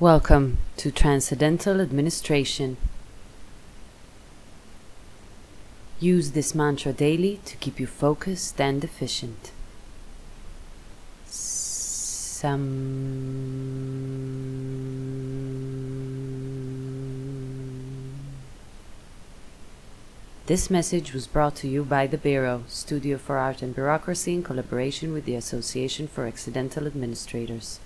Welcome to Transcendental Administration. Use this mantra daily to keep you focused and efficient. Sam. This message was brought to you by the Bureau, Studio for Art and Bureaucracy, in collaboration with the Association for Accidental Administrators.